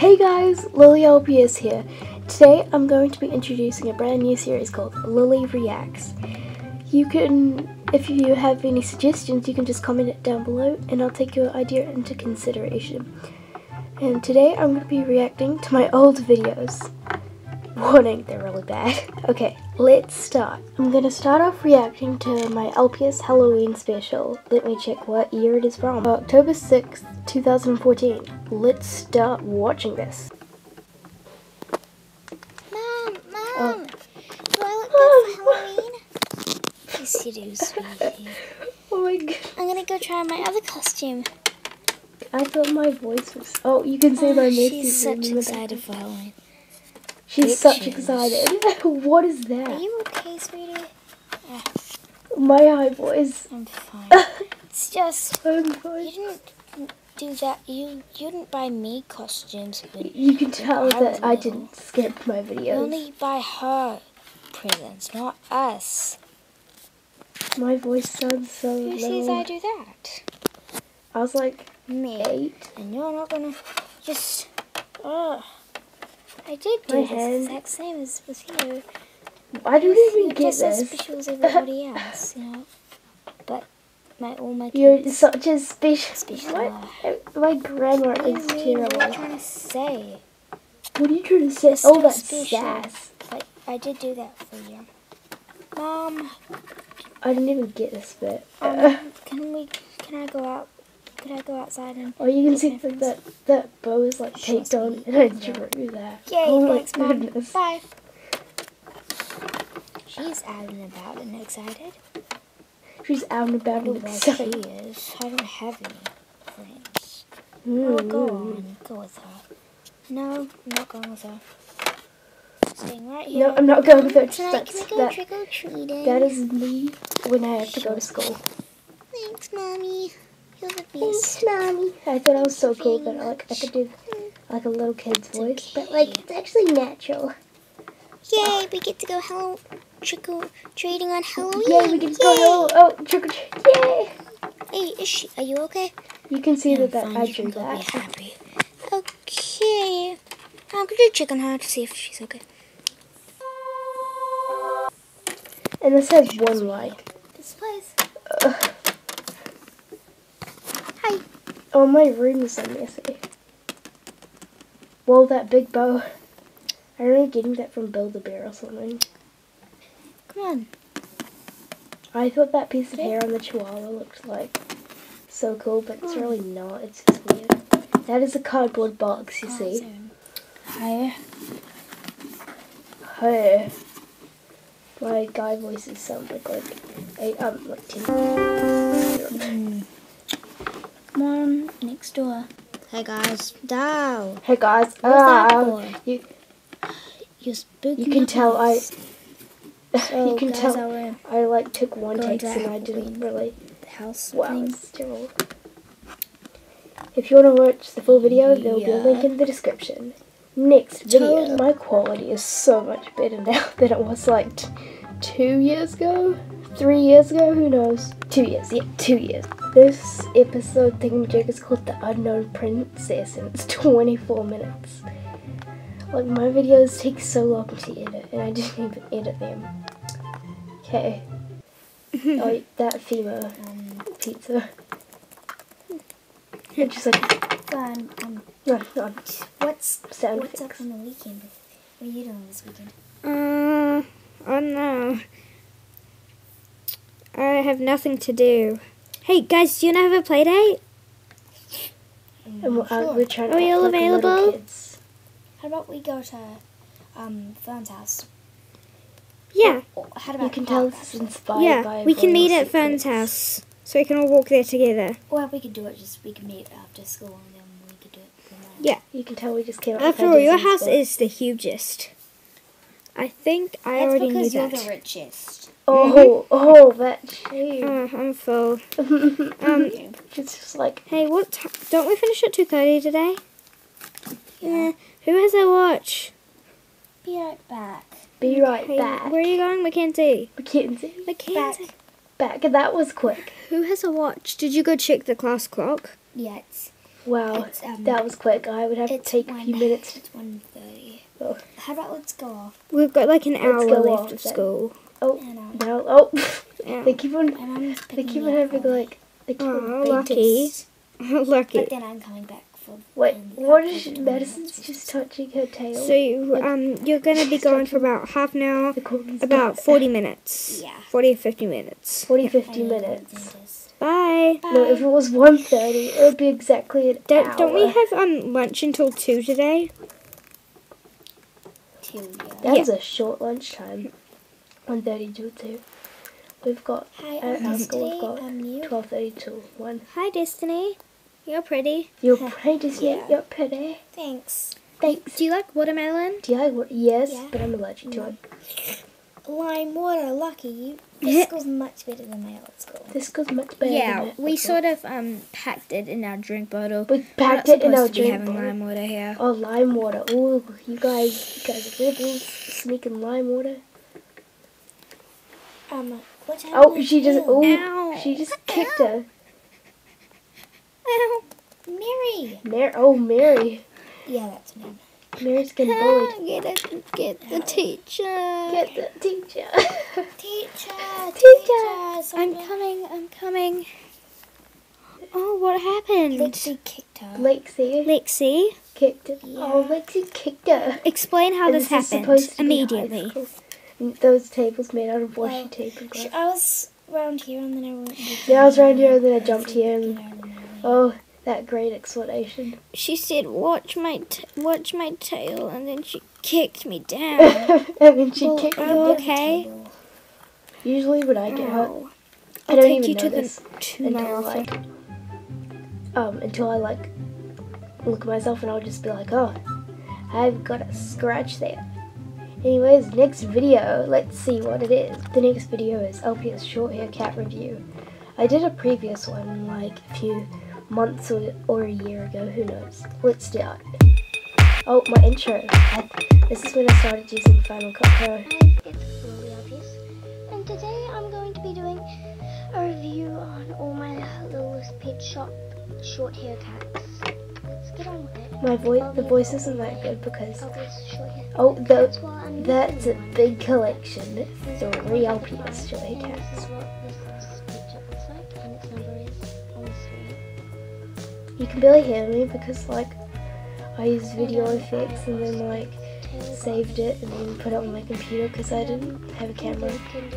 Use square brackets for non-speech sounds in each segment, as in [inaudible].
Hey guys, Lily LPS here. Today I'm going to be introducing a brand new series called Lily Reacts. You can, if you have any suggestions, you can just comment it down below and I'll take your idea into consideration. And today I'm going to be reacting to my old videos. Warning, they're really bad. [laughs] Okay, let's start. I'm going to start off reacting to my LPS Halloween special. Let me check what year it is from. October 6th, 2014. Let's start watching this. Mom, Mom, Oh. do I look good for Halloween? [laughs] Yes, you do, sweetie. [laughs] Oh my god. I'm gonna go try my other costume. I thought my voice was. Oh, you can see Oh, my she's Macy's such excited for Halloween. She's such excited. [laughs] what is that? Are you okay, sweetie? My high voice. I'm fine. [laughs] It's just I'm you didn't do that. You you didn't buy me costumes. You can tell I that I didn't skip my you videos. only buy her presents, not us. My voice sounds so Who says I do that? I was like Me. eight. And you're not gonna just. Ugh. I did My do this hand. exact same as with you. I don't even You're get just as this. special as [laughs] everybody else, you know. But my all my You're such a special. Special. What? My grammar What do you is mean? What are you trying to say? What are you trying to say? You're Oh, that's special. sass. But I did do that for you, Mom. I didn't even get this bit. Um, [laughs] can we? Can I go out? Could I go outside and? Oh, you can see that that, that bow is like taped on, and I drew that. Yay! oh my Mom. goodness. Bye. She's out and about and excited. She's out and about and well, she excited. is. I don't have any friends. Mm, Oh, go mm. on. Go with her. No, I'm not going with her. Staying right here. No, I'm not going with her. Tonight, can we go that, trick or treating? that is me when I have to go to school. Thanks, mommy. You're the Thanks, mommy. I thought I was so cool that I, like I could do like a little kid's It's voice, but like it's actually natural. Yay! We get to go hello trick or treating on Halloween. Yay, we get to go. Hello, oh, trick or treat! Yay! Hey, is she? Are you okay? You can see Yeah, that, that fine, I you drew can go Be happy. Okay. I'm gonna check on her to see if she's okay. And this has one like. This place. Ugh. Hi. Oh, my room is so messy. Whoa, that big bow. I remember getting that from Build-A-Bear or something. Come on. I thought that piece of hair on the chihuahua looked like so cool, but it's really not. It's just weird. That is a cardboard box, you see. Hi. Hey. My guy voices sound like like eight, um like ten. On, next door. Hey guys, Dow. Hey guys, What's that ah, for? you spooky. you can tell I So [laughs] you can guys, tell I like took one take and I didn't really. house Wow, terrible. If you want to watch the full video, there will be a link in the description. Next video. My quality is so much better [laughs] now than it was like t- two years ago, three years ago. Who knows? Two years. Yeah, two years. This episode thingamajig is called The Unknown Princess, and it's [laughs] 24 minutes. Like my videos take so long to edit, and I didn't even edit them. Okay. [laughs] oh, that FEMA Um, pizza. [laughs] It's just like fun. Um, no, no, what's sound what's up on the weekend? What are you doing this weekend? Uh, oh no. I have nothing to do. Hey guys, do you not have a play date? And we're, uh, we're trying to Are you act all available? kids. How about we go to um Fern's house? Yeah, Or how about You can tell this is inspired yeah. by We can meet Royal at Fern's house, so we can all walk there together. Or we could do it just we could meet after school and then we could do it. tomorrow. Yeah. You can tell we just came up After all, your house stuff. is the hugest. I think I That's already knew that. That's because you're the richest. Oh, oh, that shade. Oh, I'm full. [laughs] um, it's just like Hey, what? T- don't we finish at two thirty today? Yeah. Who has a watch? Be right back. be right Hey, back. where are you going, Mackenzie? Mackenzie, Mackenzie. back. That was quick. Who has a watch? Did you go check the class clock? Yeah, it's Wow, It's, um, that was quick. I would have to It's take a few minutes. It's one thirty. Oh. How about let's go off? We've got like an hour left off of then. school. Oh, And, um, no. Oh, Yeah. they keep on. They keep on having like. They keep on Oh, lucky. [laughs] Lucky. But then I'm coming back for. Wait, what is Madison's just touching her tail? So you, um, you're gonna be [laughs] going for about half an hour, about butt. [laughs] 40 minutes. Yeah. 40 or 50 minutes. 40, I 50 need to go to the minutes. dentist. Bye. No, if it was 1.30, it would be exactly an Don't, hour. don't we have um lunch until 2 today? Two, yeah. That's a short lunchtime. 1.30 to 2. We've got, Hi, at our school, we've Destiny. got new. 12.30 to 1. Hi, Destiny. You're pretty. You're pretty, Disney. Yeah. You're pretty. Thanks. Thanks. Do you like watermelon? Do you like what? Yes, Yeah. but I'm allergic to it. Lime water, lucky you. [laughs] This school's much better than my old school. This goes much better Yeah, we sort of um packed it in our drink bottle. We packed it in our drink having bottle. lime water here. Oh, lime water. Ooh, you guys, you guys are rebels. Sneaking lime water. Um, what Oh, did she just, you? oh, Ow. she just kicked her. Ow. Mary. Mar- oh, Mary. Yeah, that's me. Mary's getting bullied. [laughs] Get it, get the teacher. Get the teacher. [laughs] Teacher, Teacher. teacher. I'm coming, I'm coming. Oh, what happened? Lexi kicked her. Lexi Lexi, kicked her. Oh, Lexi kicked her. explain how And this, is happened supposed to be high immediately. Those tables made out of washi Well, tape and glass. I was around here and then I went. Yeah, I was around here and then I jumped here and Get out of the way. oh, that great explanation. She said, "Watch my, t- watch my tail," and then she kicked me down. [laughs] and then she Well, kicked me. down. okay? Usually when I get hurt, Ow. I I'll don't take even you know to this the to until like um until I like look at myself and I'll just be like, oh, I've got a scratch there. Anyways, next video, let's see what it is. The next video is LPS short hair cat review. I did a previous one like a few months or, or a year ago, who knows. Let's start. Oh, my intro. I, this is when I started using Final Cut Pro. Hi, it's Lily LPS, and today I'm going to be doing a review on all my Littlest Pet Shop short hair cats. My voice, the voice isn't that good because oh, the, that's a big collection. Three LPS short hair And cats. Its. You can barely hear me because like I used video effects and then like saved it and then put it on my computer because I didn't have a camera. it's a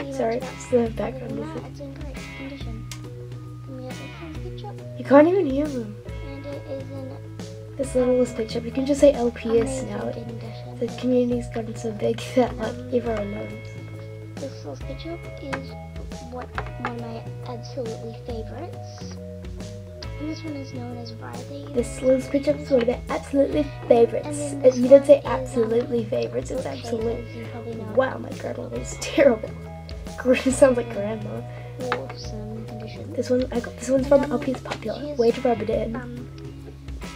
it's Sorry, it's the background music. Can't even hear them. and it is in This littlest picture. You can just say LPS now. condition. The community's gotten so big [laughs] that like everyone knows. This little sketchup is what one of my absolutely favorites. And this one is known as Riley. This little picture is one of their absolutely favorites. You don't say um, absolutely favorites. It's absolute. You probably know Wow, my grandma was [laughs] terrible. [laughs] Sounds like grandma. Awesome condition. This one, I got this one's from LPS Popular. Way to rub it in. Um,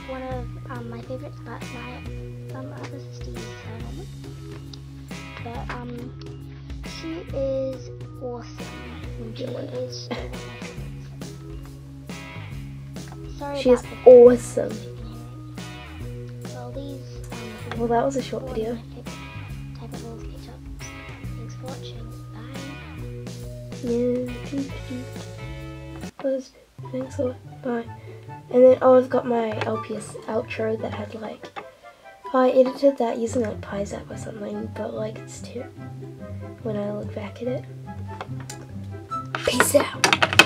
one of um, my favorites, but my um, other sister's home. But um, she is awesome. She is so one of. Sorry She is awesome. Well, these um, Well, that was a short video. Yeah. Thanks a lot. Bye. And then oh, I've got my LPS outro that had like. I edited that using like piZap or something, but like it's too. When I look back at it. Peace out.